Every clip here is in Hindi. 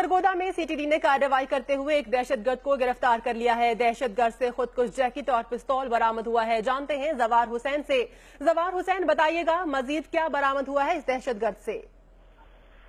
सरगोदा में सीटीडी ने कार्रवाई करते हुए एक दहशतगर्द को गिरफ़्तार कर लिया है। दहशतगर्द से खुद कुछ जैकेट और पिस्तौल बरामद हुआ है। जानते हैं जवार हुसैन से। जवार हुसैन, बताइएगा, मजीद क्या बरामद हुआ है इस दहशतगर्द से?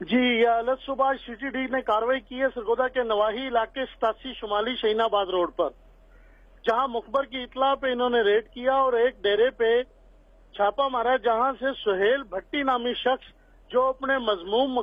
जी अलग सुबह सीटीडी ने कार्रवाई की है सरगोदा के नवाही इलाके सतासी शुमाली शहीनाबाद रोड पर, जहाँ मुखबर की इतला पे इन्होंने रेड किया और एक डेरे पे छापा मारा, जहाँ से सुहेल भट्टी नामी शख्स, जो अपने मजमूम